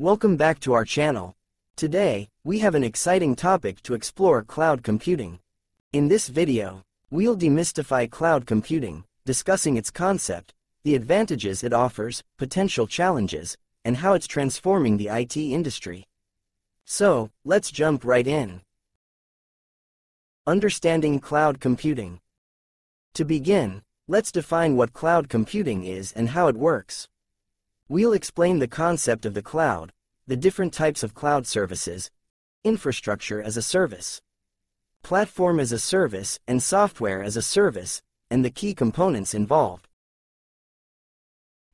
Welcome back to our channel. Today, we have an exciting topic to explore cloud computing. In this video, we'll demystify cloud computing, discussing its concept, the advantages it offers, potential challenges, and how it's transforming the IT industry. So, let's jump right in. Understanding cloud computing. To begin, let's define what cloud computing is and how it works. We'll explain the concept of the cloud, the different types of cloud services, infrastructure as a service, platform as a service, and software as a service, and the key components involved.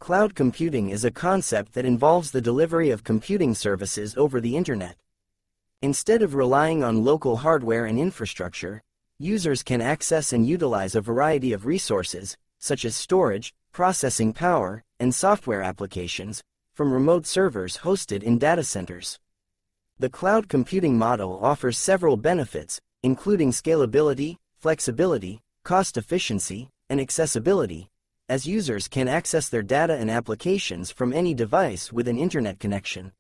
Cloud computing is a concept that involves the delivery of computing services over the Internet. Instead of relying on local hardware and infrastructure, users can access and utilize a variety of resources, such as storage, processing power, and software applications, from remote servers hosted in data centers. The cloud computing model offers several benefits, including scalability, flexibility, cost efficiency, and accessibility, as users can access their data and applications from any device with an internet connection.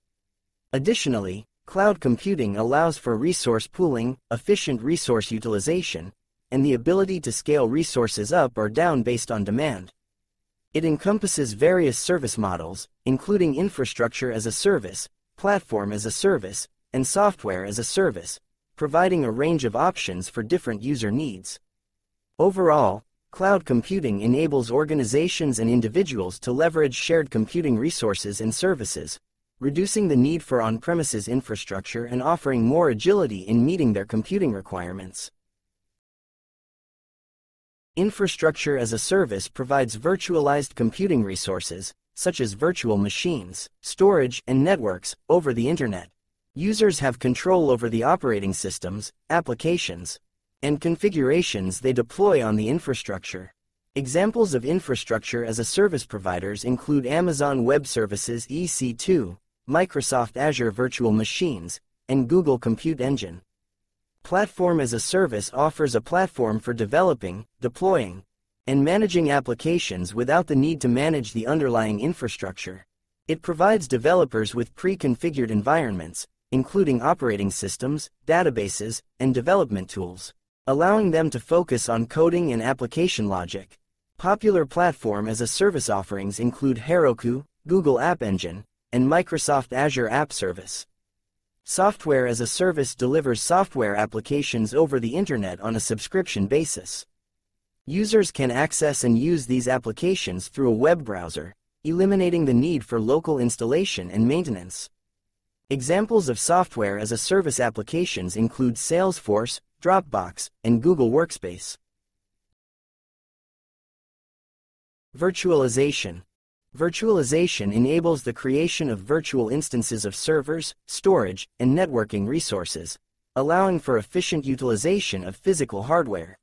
Additionally, Cloud computing allows for resource pooling, efficient resource utilization, and the ability to scale resources up or down based on demand. It encompasses various service models, including infrastructure as a service, platform as a service, and software as a service, providing a range of options for different user needs. Overall, cloud computing enables organizations and individuals to leverage shared computing resources and services, reducing the need for on-premises infrastructure and offering more agility in meeting their computing requirements. Infrastructure as a service provides virtualized computing resources, such as virtual machines, storage, and networks, over the Internet. Users have control over the operating systems, applications, and configurations they deploy on the infrastructure. Examples of infrastructure as a service providers include Amazon Web Services EC2, Microsoft Azure Virtual Machines, and Google Compute Engine. Platform as a Service offers a platform for developing, deploying, and managing applications without the need to manage the underlying infrastructure. It provides developers with pre-configured environments, including operating systems, databases, and development tools, allowing them to focus on coding and application logic. Popular platform as a service offerings include Heroku, Google App Engine, and Microsoft Azure App Service. Software as a service delivers software applications over the internet on a subscription basis. Users can access and use these applications through a web browser, eliminating the need for local installation and maintenance. Examples of software as a service applications include Salesforce, Dropbox, and Google Workspace. Virtualization Virtualization enables the creation of virtual instances of servers, storage, and networking resources, allowing for efficient utilization of physical hardware.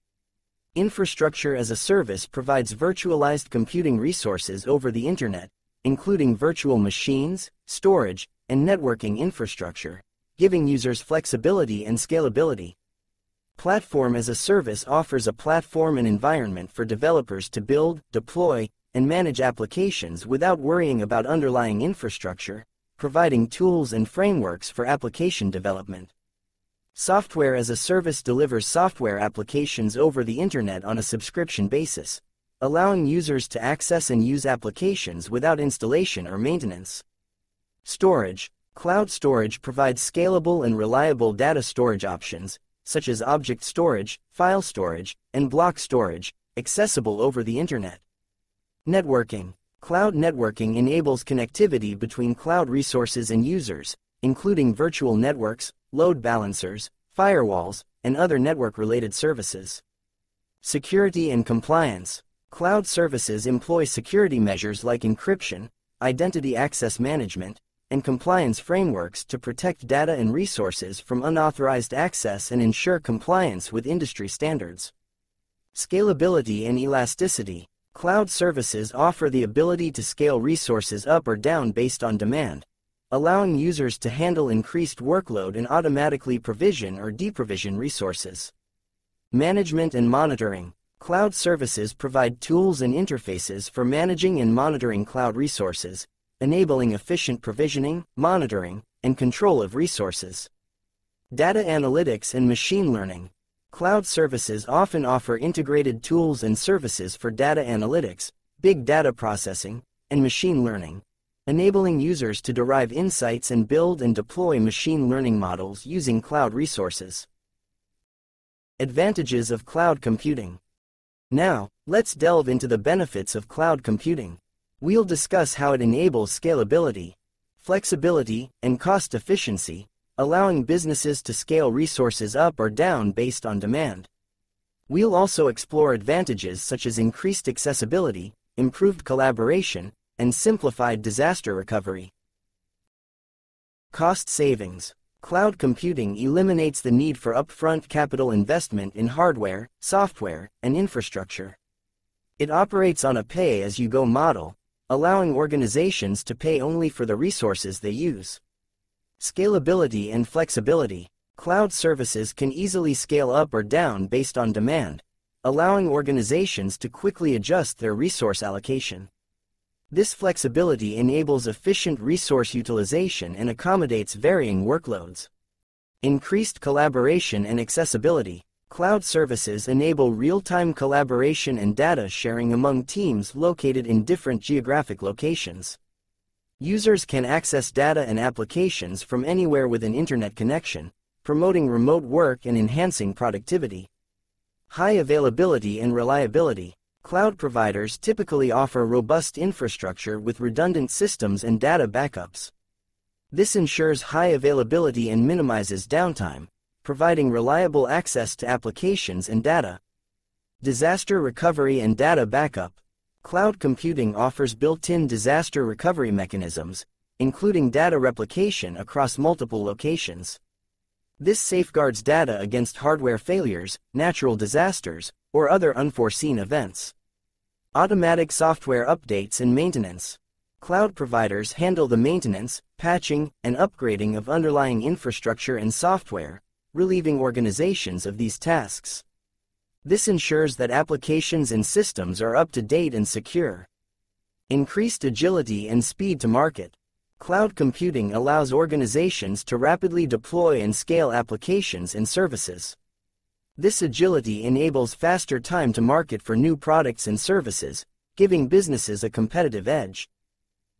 Infrastructure as a service provides virtualized computing resources over the Internet, including virtual machines, storage, and networking infrastructure, giving users flexibility and scalability. Platform as a service offers a platform and environment for developers to build, deploy, and manage applications without worrying about underlying infrastructure, providing tools and frameworks for application development. Software as a service delivers software applications over the internet on a subscription basis, allowing users to access and use applications without installation or maintenance. Storage Cloud storage provides scalable and reliable data storage options, such as object storage, file storage, and block storage, accessible over the internet. Networking. Cloud networking enables connectivity between cloud resources and users, including virtual networks, load balancers, firewalls, and other network-related services. Security and compliance. Cloud services employ security measures like encryption, identity access management, and compliance frameworks to protect data and resources from unauthorized access and ensure compliance with industry standards. Scalability and elasticity. Cloud services offer the ability to scale resources up or down based on demand, allowing users to handle increased workload and automatically provision or deprovision resources. Management and monitoring. Cloud services provide tools and interfaces for managing and monitoring cloud resources, enabling efficient provisioning, monitoring, and control of resources. Data analytics and machine learning. Cloud services often offer integrated tools and services for data analytics, big data processing, and machine learning, enabling users to derive insights and build and deploy machine learning models using cloud resources. Advantages of cloud computing. Now, let's delve into the benefits of cloud computing. We'll discuss how it enables scalability, flexibility, and cost efficiency, allowing businesses to scale resources up or down based on demand. We'll also explore advantages such as increased accessibility, improved collaboration, and simplified disaster recovery. Cost savings. Cloud computing eliminates the need for upfront capital investment in hardware, software, and infrastructure. It operates on a pay-as-you-go model, allowing organizations to pay only for the resources they use. Scalability and flexibility. Cloud services can easily scale up or down based on demand, allowing organizations to quickly adjust their resource allocation. This flexibility enables efficient resource utilization and accommodates varying workloads. Increased collaboration and accessibility. Cloud services enable real-time collaboration and data sharing among teams located in different geographic locations. Users can access data and applications from anywhere with an internet connection, promoting remote work and enhancing productivity. High availability and reliability. Cloud providers typically offer robust infrastructure with redundant systems and data backups. This ensures high availability and minimizes downtime, providing reliable access to applications and data. Disaster recovery and data backup. Cloud computing offers built-in disaster recovery mechanisms, including data replication across multiple locations. This safeguards data against hardware failures, natural disasters, or other unforeseen events. Automatic software updates and maintenance. Cloud providers handle the maintenance, patching, and upgrading of underlying infrastructure and software, relieving organizations of these tasks. This ensures that applications and systems are up to date and secure. Increased agility and speed to market. Cloud computing allows organizations to rapidly deploy and scale applications and services. This agility enables faster time to market for new products and services, giving businesses a competitive edge.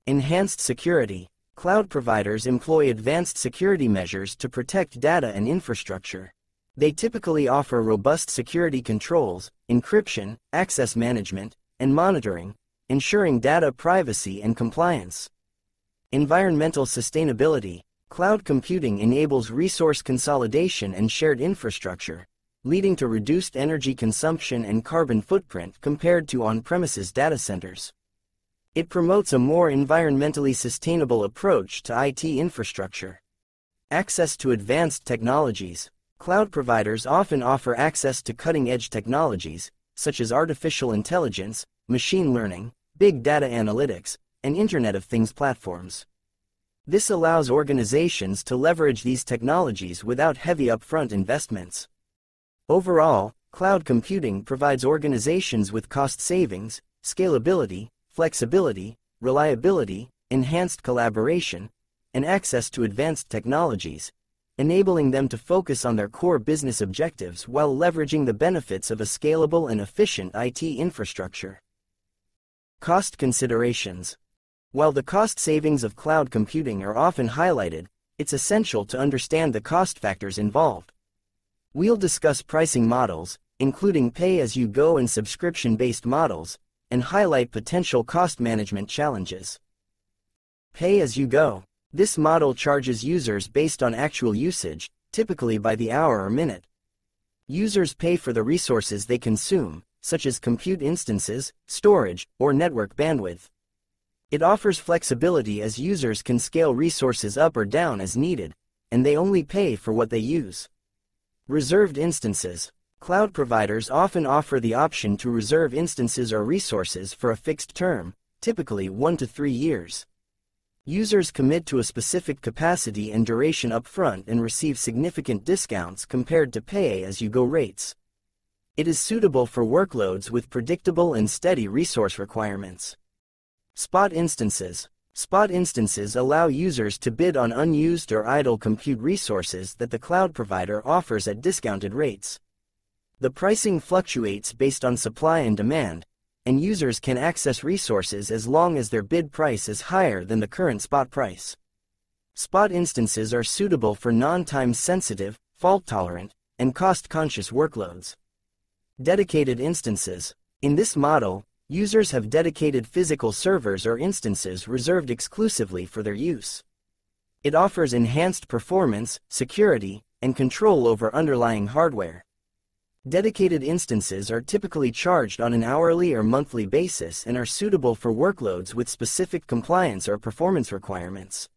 Enhanced security. Cloud providers employ advanced security measures to protect data and infrastructure. They typically offer robust security controls, encryption, access management, and monitoring, ensuring data privacy and compliance. Environmental sustainability. Cloud computing enables resource consolidation and shared infrastructure, leading to reduced energy consumption and carbon footprint compared to on-premises data centers. It promotes a more environmentally sustainable approach to IT infrastructure. Access to advanced technologies. Cloud providers often offer access to cutting-edge technologies, such as artificial intelligence, machine learning, big data analytics, and Internet of Things platforms. This allows organizations to leverage these technologies without heavy upfront investments. Overall, cloud computing provides organizations with cost savings, scalability, flexibility, reliability, enhanced collaboration, and access to advanced technologies, enabling them to focus on their core business objectives while leveraging the benefits of a scalable and efficient IT infrastructure. Cost considerations. While the cost savings of cloud computing are often highlighted, it's essential to understand the cost factors involved. We'll discuss pricing models, including pay-as-you-go and subscription-based models, and highlight potential cost management challenges. Pay-as-you-go. This model charges users based on actual usage, typically by the hour or minute. Users pay for the resources they consume, such as compute instances, storage, or network bandwidth. It offers flexibility as users can scale resources up or down as needed, and they only pay for what they use. Reserved instances. Cloud providers often offer the option to reserve instances or resources for a fixed term, typically one to three years. Users commit to a specific capacity and duration upfront and receive significant discounts compared to pay-as-you-go rates. It is suitable for workloads with predictable and steady resource requirements. Spot instances. Spot instances allow users to bid on unused or idle compute resources that the cloud provider offers at discounted rates. The pricing fluctuates based on supply and demand, and users can access resources as long as their bid price is higher than the current spot price. Spot instances are suitable for non-time sensitive, fault-tolerant, and cost-conscious workloads. Dedicated instances. In this model, users have dedicated physical servers or instances reserved exclusively for their use. It offers enhanced performance, security, and control over underlying hardware. Dedicated instances are typically charged on an hourly or monthly basis and are suitable for workloads with specific compliance or performance requirements.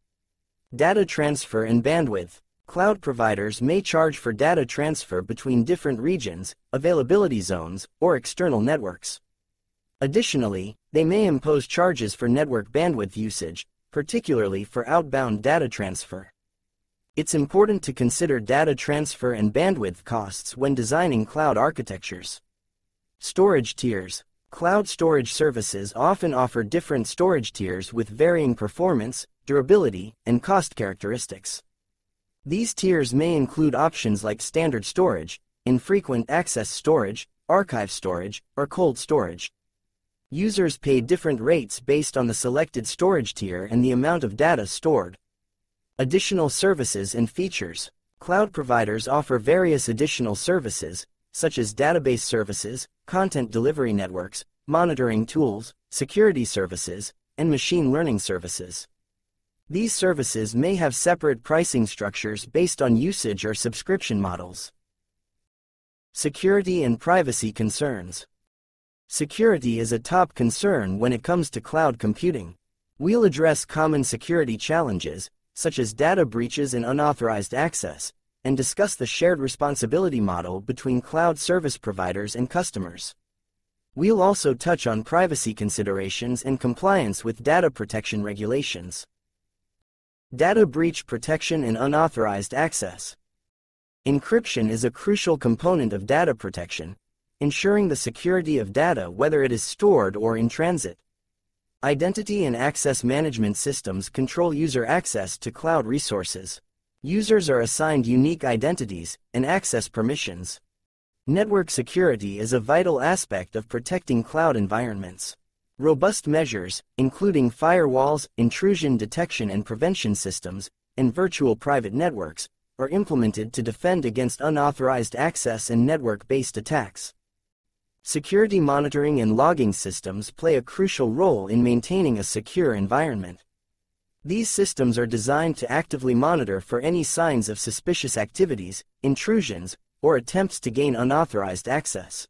Data transfer and bandwidth. Cloud providers may charge for data transfer between different regions, availability zones, or external networks. Additionally, they may impose charges for network bandwidth usage, particularly for outbound data transfer. It's important to consider data transfer and bandwidth costs when designing cloud architectures. Storage tiers. Cloud storage services often offer different storage tiers with varying performance, durability, and cost characteristics. These tiers may include options like standard storage, infrequent access storage, archive storage, or cold storage. Users pay different rates based on the selected storage tier and the amount of data stored. Additional services and features. Cloud providers offer various additional services, such as database services, content delivery networks, monitoring tools, security services, and machine learning services. These services may have separate pricing structures based on usage or subscription models. Security and privacy concerns. Security is a top concern when it comes to cloud computing. We'll address common security challenges, such as data breaches and unauthorized access, and discuss the shared responsibility model between cloud service providers and customers. We'll also touch on privacy considerations and compliance with data protection regulations. Data breach protection and unauthorized access. Encryption is a crucial component of data protection, ensuring the security of data whether it is stored or in transit. Identity and access management systems control user access to cloud resources. Users are assigned unique identities and access permissions. Network security is a vital aspect of protecting cloud environments. Robust measures, including firewalls, intrusion detection and prevention systems, and virtual private networks, are implemented to defend against unauthorized access and network-based attacks. Security monitoring and logging systems play a crucial role in maintaining a secure environment. These systems are designed to actively monitor for any signs of suspicious activities, intrusions, or attempts to gain unauthorized access.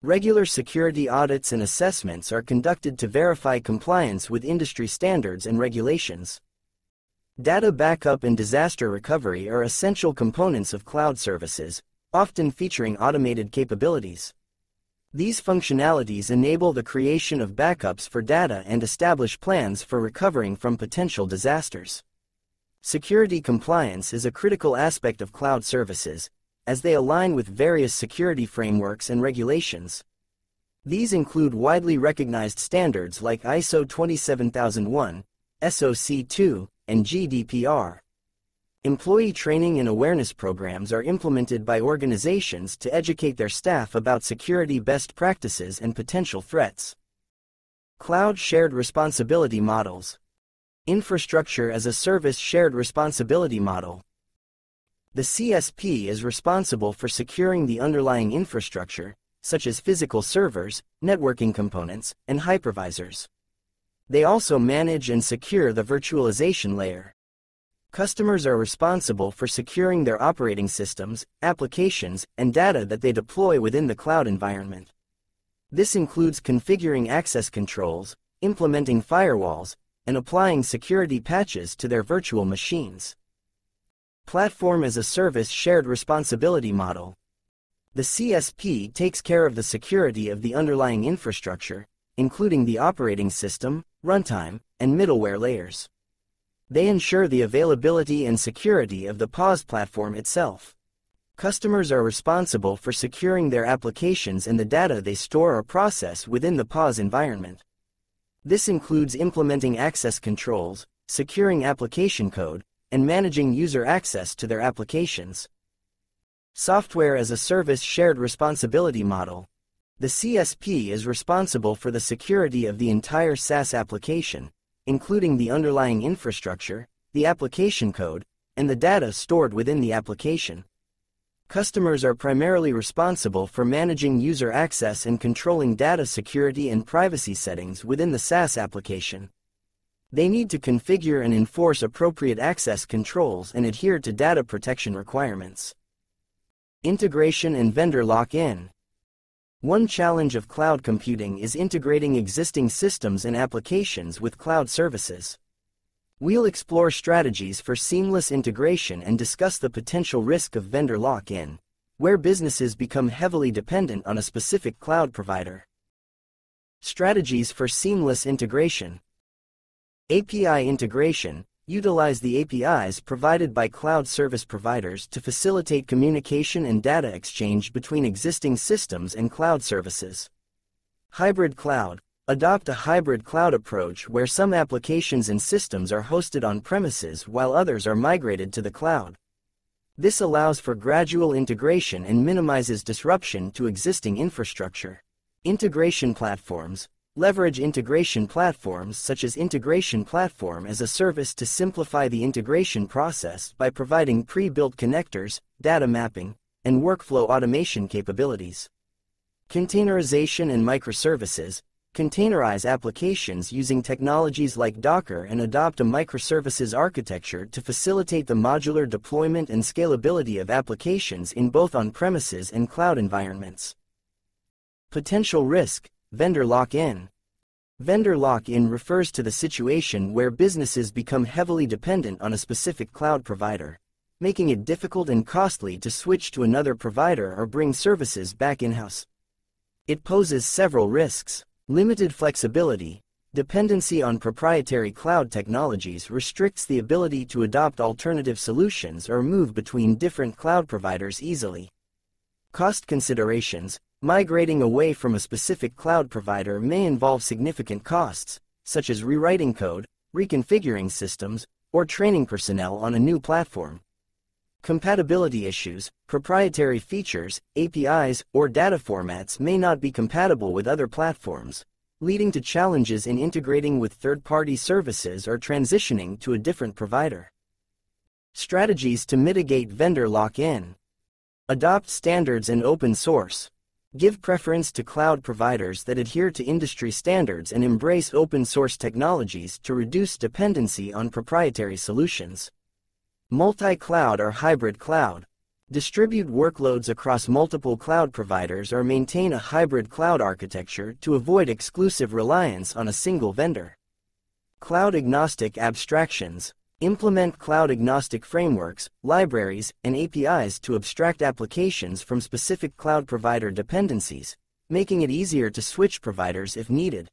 Regular security audits and assessments are conducted to verify compliance with industry standards and regulations. Data backup and disaster recovery are essential components of cloud services, often featuring automated capabilities. These functionalities enable the creation of backups for data and establish plans for recovering from potential disasters. Security compliance is a critical aspect of cloud services, as they align with various security frameworks and regulations. These include widely recognized standards like ISO 27001, SOC 2, and GDPR. Employee training and awareness programs are implemented by organizations to educate their staff about security best practices and potential threats. Cloud Shared Responsibility Models Infrastructure as a Service Shared Responsibility Model The CSP is responsible for securing the underlying infrastructure, such as physical servers, networking components, and hypervisors. They also manage and secure the virtualization layer. Customers are responsible for securing their operating systems, applications, and data that they deploy within the cloud environment. This includes configuring access controls, implementing firewalls, and applying security patches to their virtual machines. Platform as a Service Shared Responsibility Model The CSP takes care of the security of the underlying infrastructure, including the operating system, runtime, and middleware layers. They ensure the availability and security of the PaaS platform itself. Customers are responsible for securing their applications and the data they store or process within the PaaS environment. This includes implementing access controls, securing application code, and managing user access to their applications. Software as a Service Shared Responsibility Model. The CSP is responsible for the security of the entire SaaS application, including the underlying infrastructure, the application code, and the data stored within the application. Customers are primarily responsible for managing user access and controlling data security and privacy settings within the SaaS application. They need to configure and enforce appropriate access controls and adhere to data protection requirements. Integration and vendor lock-in. One challenge of cloud computing is integrating existing systems and applications with cloud services. We'll explore strategies for seamless integration and discuss the potential risk of vendor lock-in, where businesses become heavily dependent on a specific cloud provider. Strategies for seamless integration. API integration, utilize the APIs provided by cloud service providers to facilitate communication and data exchange between existing systems and cloud services. Hybrid cloud, Adopt a hybrid cloud approach where some applications and systems are hosted on premises while others are migrated to the cloud. This allows for gradual integration and minimizes disruption to existing infrastructure. Integration platforms leverage integration platforms such as Integration Platform as a service to simplify the integration process by providing pre-built connectors, data mapping, and workflow automation capabilities. Containerization and microservices containerize applications using technologies like Docker and adopt a microservices architecture to facilitate the modular deployment and scalability of applications in both on-premises and cloud environments. Potential risk, vendor lock-in. Vendor lock-in refers to the situation where businesses become heavily dependent on a specific cloud provider, making it difficult and costly to switch to another provider or bring services back in-house. It poses several risks. Limited flexibility, dependency on proprietary cloud technologies restricts the ability to adopt alternative solutions or move between different cloud providers easily. Cost considerations, migrating away from a specific cloud provider may involve significant costs, such as rewriting code, reconfiguring systems, or training personnel on a new platform. Compatibility issues, proprietary features, APIs, or data formats may not be compatible with other platforms, leading to challenges in integrating with third-party services or transitioning to a different provider. Strategies to mitigate vendor lock-in. Adopt standards and open source. Give preference to cloud providers that adhere to industry standards and embrace open source technologies to reduce dependency on proprietary solutions. Multi-cloud or hybrid cloud. Distribute workloads across multiple cloud providers or maintain a hybrid cloud architecture to avoid exclusive reliance on a single vendor. Cloud-agnostic abstractions. Implement cloud-agnostic frameworks, libraries, and APIs to abstract applications from specific cloud provider dependencies, making it easier to switch providers if needed.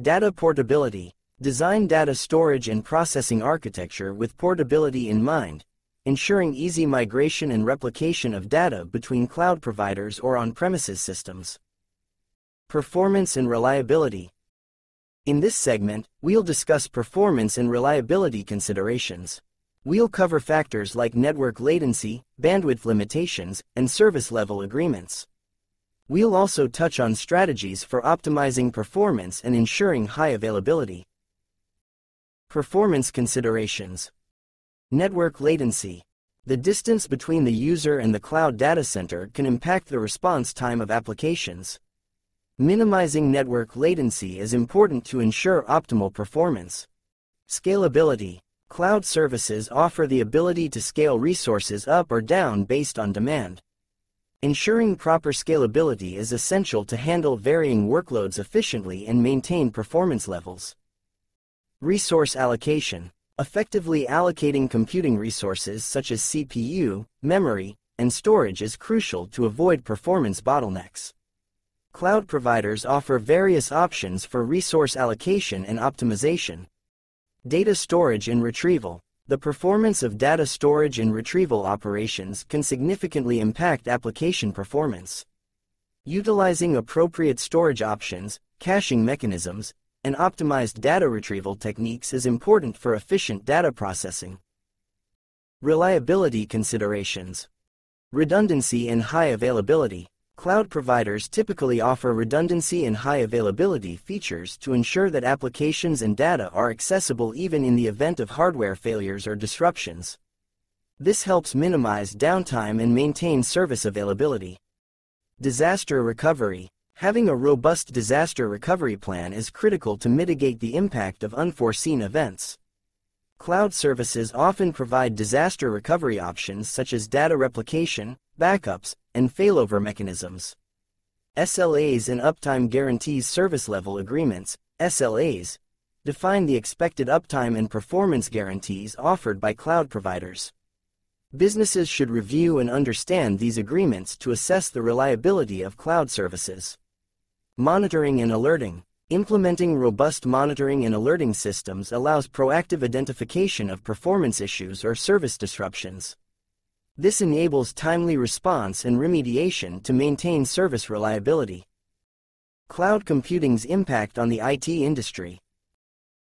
Data portability. Design data storage and processing architecture with portability in mind, ensuring easy migration and replication of data between cloud providers or on-premises systems. Performance and reliability. In this segment, we'll discuss performance and reliability considerations. We'll cover factors like network latency, bandwidth limitations, and service level agreements. We'll also touch on strategies for optimizing performance and ensuring high availability. Performance considerations. Network latency. The distance between the user and the cloud data center can impact the response time of applications. Minimizing network latency is important to ensure optimal performance. Scalability. Cloud services offer the ability to scale resources up or down based on demand. Ensuring proper scalability is essential to handle varying workloads efficiently and maintain performance levels. Resource allocation. Effectively allocating computing resources such as CPU, memory, and storage is crucial to avoid performance bottlenecks. Cloud providers offer various options for resource allocation and optimization. Data storage and retrieval. The performance of data storage and retrieval operations can significantly impact application performance. Utilizing appropriate storage options, caching mechanisms, and optimized data retrieval techniques is important for efficient data processing. Reliability considerations. Redundancy and high availability. Cloud providers typically offer redundancy and high availability features to ensure that applications and data are accessible even in the event of hardware failures or disruptions. This helps minimize downtime and maintain service availability. Disaster recovery. Having a robust disaster recovery plan is critical to mitigate the impact of unforeseen events. Cloud services often provide disaster recovery options such as data replication, backups, and failover mechanisms. SLAs and Uptime Guarantees Service Level Agreements, SLAs, define the expected uptime and performance guarantees offered by cloud providers. Businesses should review and understand these agreements to assess the reliability of cloud services. Monitoring and alerting. Implementing robust monitoring and alerting systems allows proactive identification of performance issues or service disruptions. This enables timely response and remediation to maintain service reliability. Cloud computing's impact on the IT industry.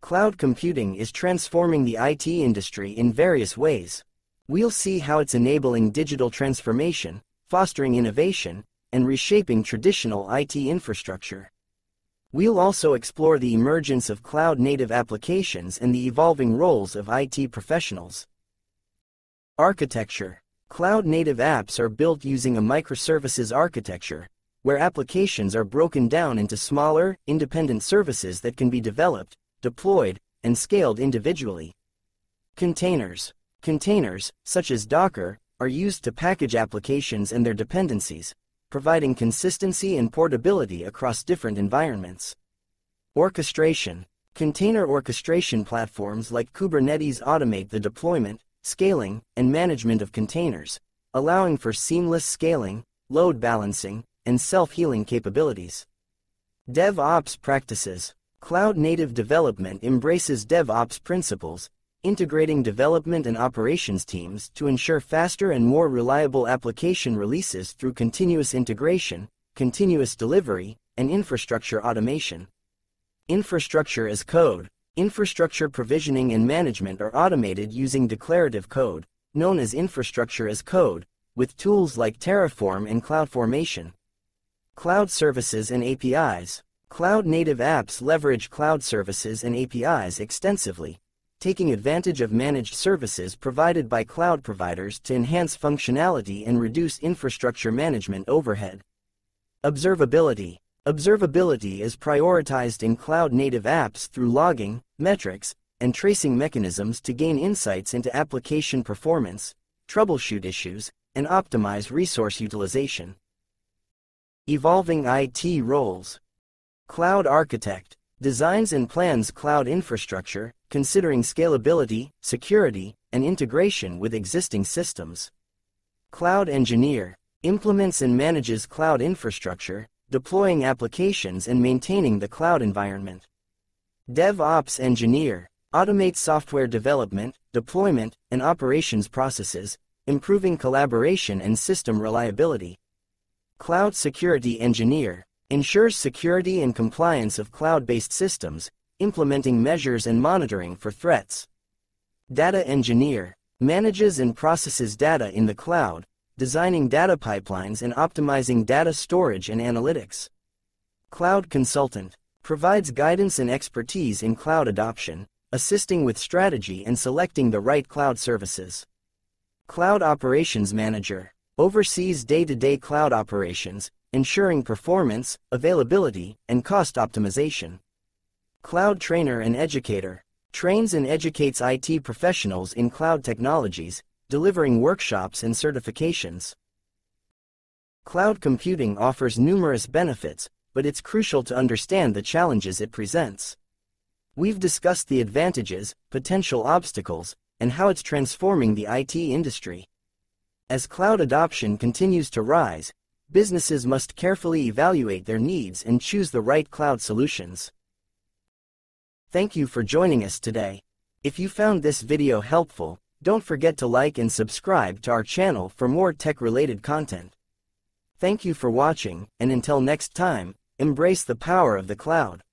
Cloud computing is transforming the IT industry in various ways. We'll see how it's enabling digital transformation, fostering innovation, and reshaping traditional IT infrastructure. We'll also explore the emergence of cloud-native applications and the evolving roles of IT professionals. Architecture Cloud-native apps are built using a microservices architecture, where applications are broken down into smaller, independent services that can be developed, deployed, and scaled individually. Containers. Containers, such as Docker, are used to package applications and their dependencies, providing consistency and portability across different environments. Orchestration. Container orchestration platforms like Kubernetes automate the deployment, scaling, and management of containers, allowing for seamless scaling, load balancing, and self-healing capabilities. DevOps practices. Cloud-native development embraces DevOps principles, integrating development and operations teams to ensure faster and more reliable application releases through continuous integration, continuous delivery, and infrastructure automation. Infrastructure as code. Infrastructure provisioning and management are automated using declarative code, known as infrastructure as code, with tools like Terraform and CloudFormation. Cloud services and APIs. Cloud-native apps leverage cloud services and APIs extensively, taking advantage of managed services provided by cloud providers to enhance functionality and reduce infrastructure management overhead. Observability. Observability is prioritized in cloud-native apps through logging, metrics, and tracing mechanisms to gain insights into application performance, troubleshoot issues, and optimize resource utilization. Evolving IT roles. Cloud architect designs and plans cloud infrastructure, considering scalability, security, and integration with existing systems. Cloud engineer implements and manages cloud infrastructure, deploying applications and maintaining the cloud environment. DevOps engineer automates software development, deployment, and operations processes, improving collaboration and system reliability. Cloud security engineer ensures security and compliance of cloud-based systems, implementing measures and monitoring for threats. Data engineer manages and processes data in the cloud, designing data pipelines and optimizing data storage and analytics. Cloud Consultant provides guidance and expertise in cloud adoption, assisting with strategy and selecting the right cloud services. Cloud Operations Manager oversees day-to-day -day cloud operations, ensuring performance, availability, and cost optimization. Cloud Trainer and Educator trains and educates IT professionals in cloud technologies, delivering workshops and certifications. Cloud computing offers numerous benefits, but it's crucial to understand the challenges it presents. We've discussed the advantages, potential obstacles, and how it's transforming the IT industry. As cloud adoption continues to rise, businesses must carefully evaluate their needs and choose the right cloud solutions. Thank you for joining us today. If you found this video helpful, don't forget to like and subscribe to our channel for more tech-related content. Thank you for watching, and until next time, embrace the power of the cloud.